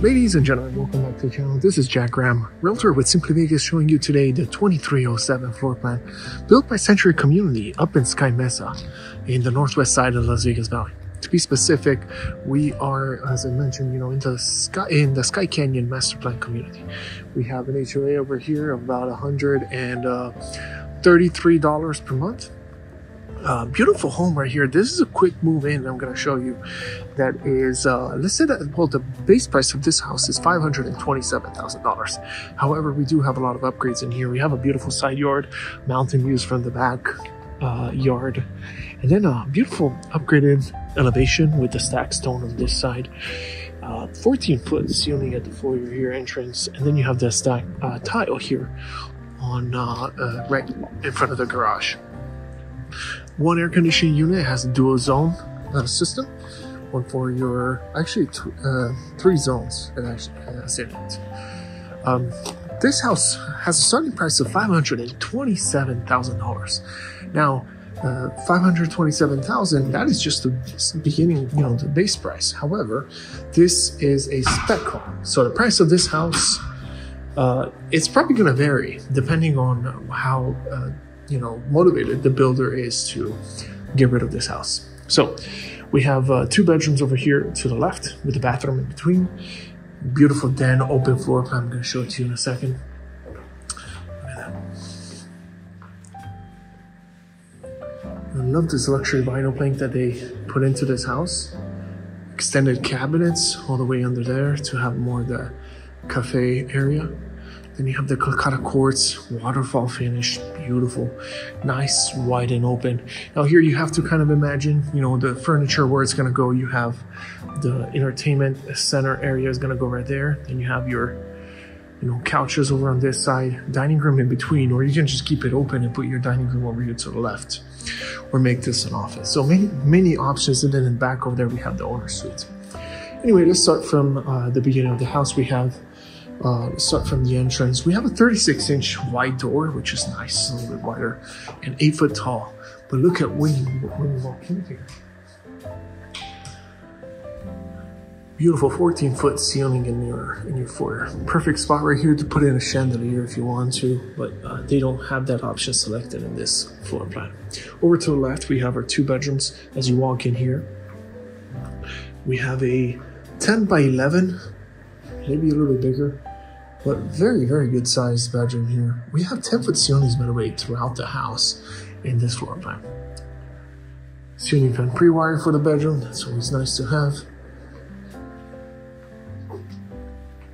Ladies and gentlemen, welcome back to the channel. This is Jack Graham, Realtor with Simply Vegas, showing you today the 2307 floor plan built by Century Community up in Skye Mesa in the northwest side of Las Vegas Valley. To be specific, we are, as I mentioned, you know, in the Skye in the Skye Canyon Master Plan community. We have an HOA over here of about $133 uh, per month uh, beautiful home right here. This is a quick move in I'm going to show you that is uh, listed at, well, the base price of this house is $527,000. However, we do have a lot of upgrades in here. We have a beautiful side yard, mountain views from the back uh, yard, and then a beautiful upgraded elevation with the stack stone on this side. Uh, 14 foot ceiling at the foyer here entrance, and then you have the stack uh, tile here on uh, right in front of the garage. One air conditioning unit has a dual zone uh, system. One for your, actually uh, three zones it actually has it. Um, this house has a starting price of $527,000. Now, uh, 527,000 that is just the beginning you know the base price however this is a spec home so the price of this house uh, it's probably going to vary depending on how uh, you know motivated the builder is to get rid of this house. So we have uh, two bedrooms over here to the left with the bathroom in between. Beautiful den, open floor plan. I'm going to show it to you in a second. I love this luxury vinyl plank that they put into this house. Extended cabinets all the way under there to have more of the cafe area. Then you have the Calcutta quartz waterfall finish, beautiful, nice, wide and open. Now here you have to kind of imagine, you know, the furniture where it's gonna go. You have the entertainment center area is gonna go right there. Then you have your, you know, couches over on this side, dining room in between, or you can just keep it open and put your dining room over here to the left, or make this an office. So many, many options. And then in the back over there we have the owner suite. Anyway, let's start from uh, the beginning of the house. We have uh, start from the entrance. We have a 36 inch wide door, which is nice, a little bit wider, and eight foot tall. But look at when you, when you walk in here. Beautiful 14 foot ceiling in your in your foyer. Perfect spot right here to put in a chandelier if you want to, but uh, they don't have that option selected in this floor plan. Over to the left, we have our two bedrooms. As you walk in here, we have a 10 by 11, maybe a little bit bigger, but very, very good sized bedroom here. We have 10 foot ceilings, by the way, throughout the house in this floor plan. Ceiling fan pre-wired for the bedroom. That's always nice to have.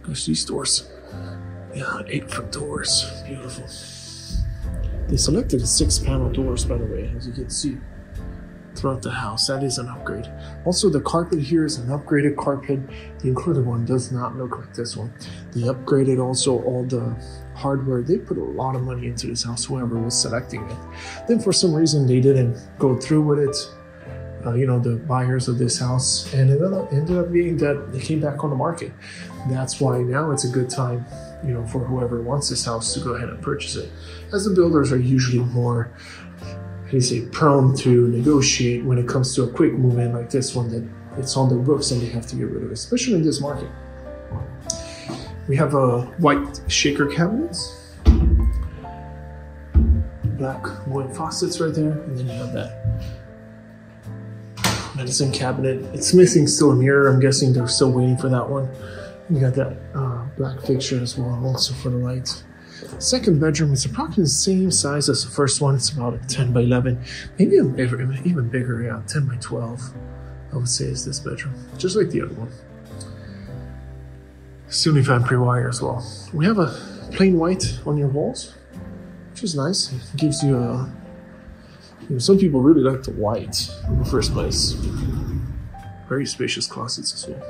Gosh, these doors. Yeah, eight foot doors. Beautiful. They selected six panel doors, by the way, as you can see throughout the house. That is an upgrade. Also, the carpet here is an upgraded carpet. The included one does not look like this one. They upgraded also all the hardware. They put a lot of money into this house, whoever was selecting it. Then for some reason, they didn't go through with it. Uh, you know, the buyers of this house, and it ended up being that they came back on the market. That's why now it's a good time, you know, for whoever wants this house to go ahead and purchase it. As the builders are usually more you say prone to negotiate when it comes to a quick movement like this one that it's on the books and they have to get rid of it, especially in this market. We have a white shaker cabinets, black wood faucets right there, and then you have that medicine cabinet. It's missing still a mirror. I'm guessing they're still waiting for that one. You got that uh, black fixture as well, also for the lights. Second bedroom is approximately the same size as the first one. It's about a 10 by 11, maybe even bigger, yeah, 10 by 12. I would say is this bedroom, just like the other one. Ceiling fan pre-wire as well. We have a plain white on your walls, which is nice. It gives you a. You know, some people really like the white in the first place. Very spacious closets as well.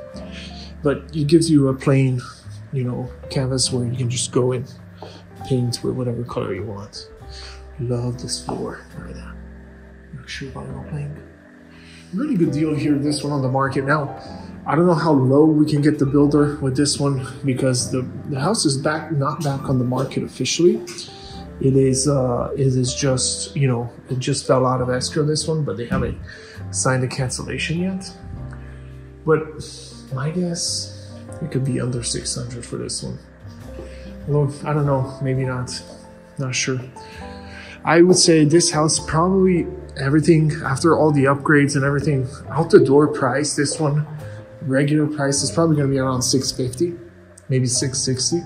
But it gives you a plain, you know, canvas where you can just go in paint with whatever color you want. Love this floor. Look at that. Luxury vinyl plank. Really good deal here, this one on the market. Now, I don't know how low we can get the builder with this one because the, the house is back, not back on the market officially. It is, uh, it is just, you know, it just fell out of escrow this one, but they haven't signed a cancellation yet. But my guess, It could be under 600 for this one. I don't know, maybe not. Not sure. I would say this house probably everything after all the upgrades and everything out the door price. This one regular price is probably going to be around 650, maybe 660.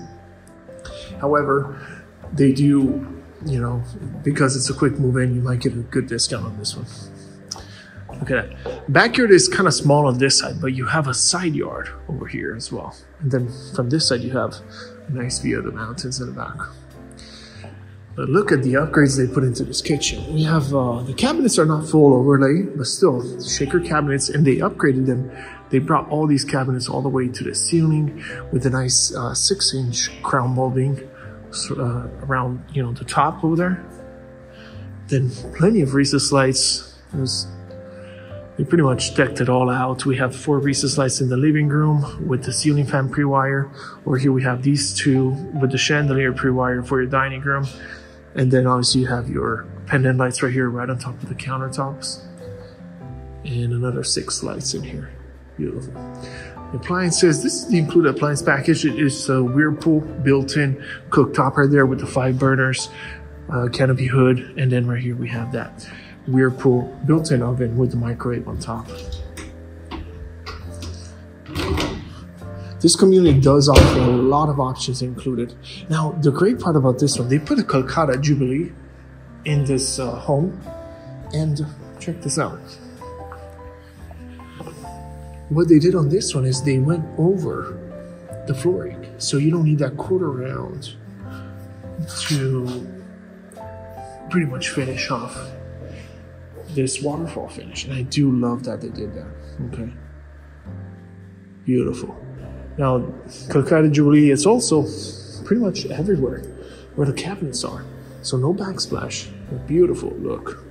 However, they do, you know, because it's a quick move in, you might get a good discount on this one. Look at that. Backyard is kind of small on this side, but you have a side yard over here as well. And then from this side, you have nice view of the mountains in the back. But look at the upgrades they put into this kitchen. We have uh, the cabinets are not full overlay, but still shaker cabinets, and they upgraded them. They brought all these cabinets all the way to the ceiling with a nice uh, six-inch crown molding uh, around, you know, the top over there. Then plenty of recessed lights. We pretty much decked it all out. We have four recessed lights in the living room with the ceiling fan pre-wire. Over here we have these two with the chandelier pre-wire for your dining room. And then obviously you have your pendant lights right here, right on top of the countertops. And another six lights in here. Beautiful. Appliances, this is the included appliance package. It is a Whirlpool built-in cooktop right there with the five burners, uh, canopy hood. And then right here we have that Whirlpool built-in oven with the microwave on top. This community does offer a lot of options included. Now, the great part about this one, they put a Calcutta Jubilee in this uh, home. And check this out. What they did on this one is they went over the flooring. So you don't need that quarter round to pretty much finish off this waterfall finish. And I do love that they did that. Okay. Beautiful. Now, Calcutta Jubilee is also pretty much everywhere where the cabinets are. So no backsplash. A beautiful look.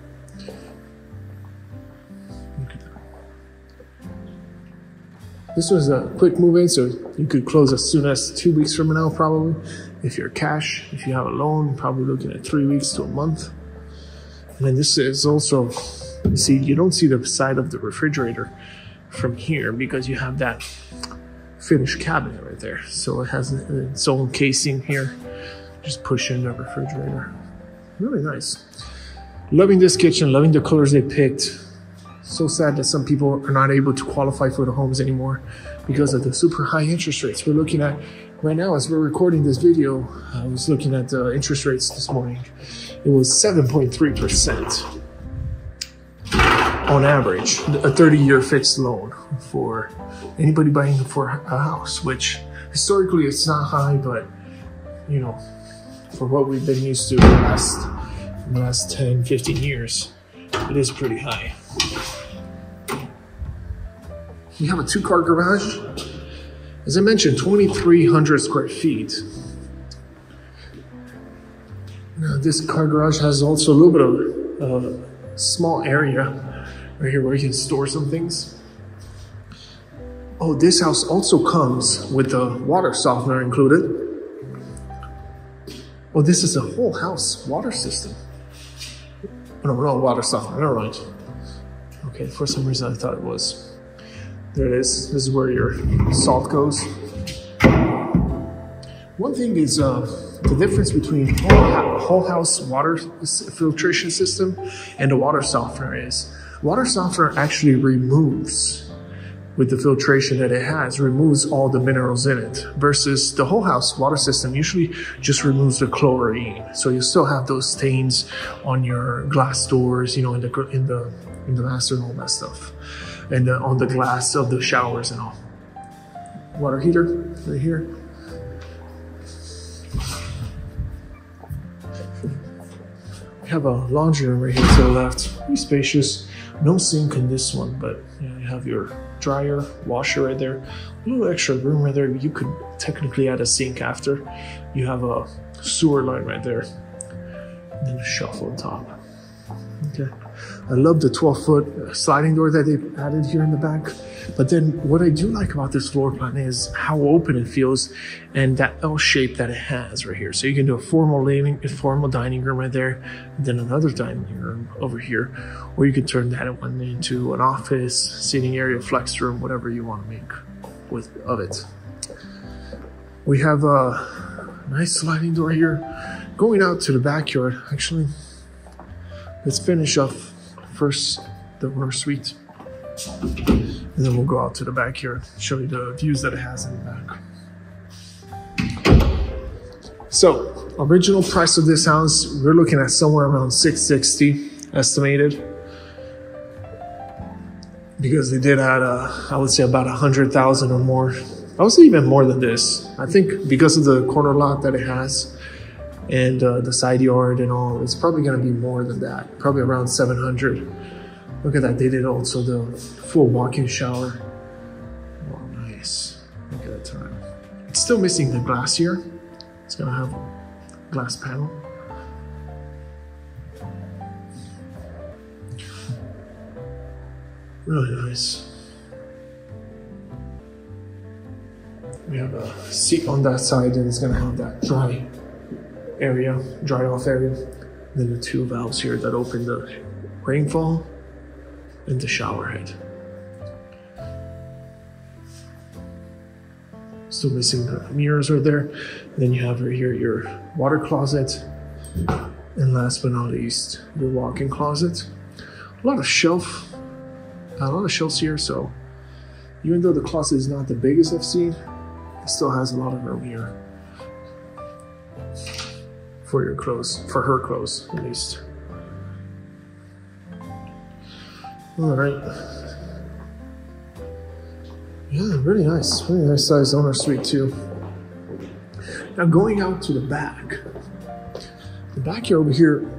This was a quick move in, so you could close as soon as two weeks from now, probably. If you're cash, if you have a loan, probably looking at three weeks to a month. And then this is also, you see, you don't see the side of the refrigerator from here because you have that finished cabinet right there. So it has its own casing here. Just push in the refrigerator. Really nice. Loving this kitchen, loving the colors they picked. So sad that some people are not able to qualify for the homes anymore because of the super high interest rates. We're looking at right now as we're recording this video. I was looking at the interest rates this morning it was 7.3% on average, a 30 year fixed loan for anybody buying for a house, which historically it's not high, but you know, for what we've been used to the last, the last 10, 15 years, it is pretty high. We have a two car garage. As I mentioned, 2,300 square feet. This car garage has also a little bit of a uh, small area right here where you can store some things. Oh, this house also comes with a water softener included. Oh, this is a whole house water system. Oh, no, no, water softener, never mind. Okay, for some reason I thought it was. There it is. This is where your salt goes. One thing is uh, the difference between whole, whole house water filtration system and a water softener is water softener actually removes with the filtration that it has removes all the minerals in it versus the whole house water system usually just removes the chlorine. So you still have those stains on your glass doors you know in the in the in the master and all that stuff and the, on the glass of the showers and all. Water heater right here have a laundry room right here to the left. Pretty spacious. No sink in this one, but you, know, you have your dryer, washer right there. A little extra room right there. You could technically add a sink after. You have a sewer line right there. And then a shelf on top. Okay. I love the 12 foot sliding door that they added here in the back. But then what I do like about this floor plan is how open it feels and that L shape that it has right here. So you can do a formal living, a formal dining room right there, and then another dining room over here. Or you can turn that one into an office, seating area, flex room, whatever you want to make. with of it. We have a nice sliding door here. Going out to the backyard, actually, let's finish off first the owner suite. And then we'll go out to the back backyard, show you the views that it has in the back. So, original price of this house, we're looking at somewhere around 660 estimated. Because they did add, uh, I would say about a hundred thousand or more. I would say even more than this. I think because of the corner lot that it has and uh, the side yard and all, it's probably going to be more than that. Probably around 700. Look at that. They did also the full walk-in shower. Oh, nice. Look at that time. It's still missing the glass here. It's going to have a glass panel. Really nice. We have a seat on that side and it's gonna have that dry area, dry off area. Then the two valves here that open the rainfall and the shower head. Still missing the mirrors right there. Then you have right here your water closet. And last but not least, your walk-in closet. A lot of shelf a lot of shelves here, so even though the closet is not the biggest I've seen, it still has a lot of room here for your clothes, for her clothes at least. All right. Yeah, really nice, really nice size owner suite too. Now going out to the back, the back here over here,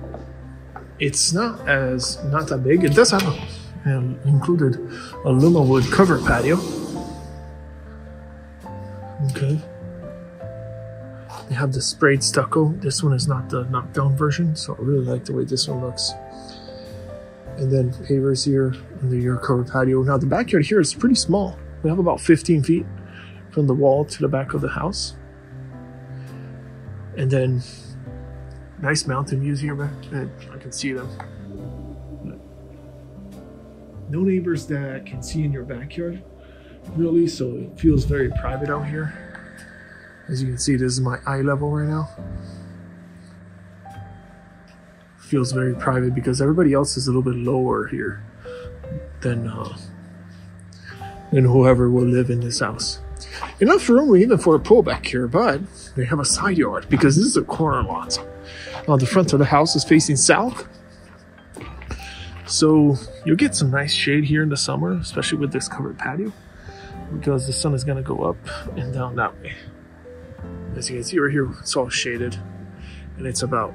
it's not as not that big. It does have a and included Alumawood covered patio. Have the sprayed stucco. This one is not the knockdown version, so I really like the way this one looks. And then pavers here under your covered patio. Now the backyard here is pretty small. We have about 15 feet from the wall to the back of the house. And then nice mountain views here, man. I can see them no neighbors that can see in your backyard, really, so it feels very private out here. As you can see, this is my eye level right now. Feels very private because everybody else is a little bit lower here than uh, than whoever will live in this house. Enough room even for a pool back here, but they have a side yard because this is a corner lot. Uh, the front of the house is facing south, so you'll get some nice shade here in the summer, especially with this covered patio, because the sun is gonna go up and down that way. As you can see right here, it's all shaded, and it's about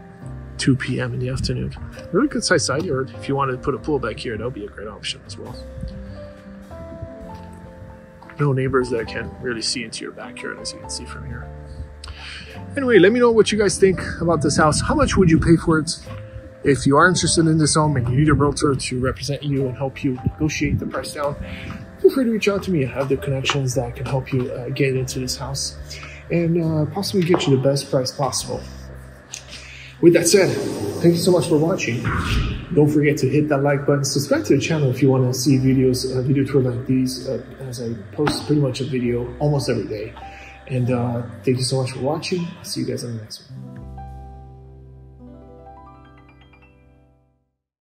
2 p.m. in the afternoon. Really good size side yard. If you wanted to put a pool back here, that would be a great option as well. No neighbors that can really see into your backyard, as you can see from here. Anyway, let me know what you guys think about this house. How much would you pay for it? If you are interested in this home and you need a realtor to represent you and help you negotiate the price down, feel free to reach out to me. I have the connections that can help you uh, get into this house and uh, possibly get you the best price possible. With that said, thank you so much for watching. Don't forget to hit that like button, subscribe to the channel if you want to see videos, uh, video tour like these, uh, as I post pretty much a video almost every day. And uh, thank you so much for watching. See you guys on the next one.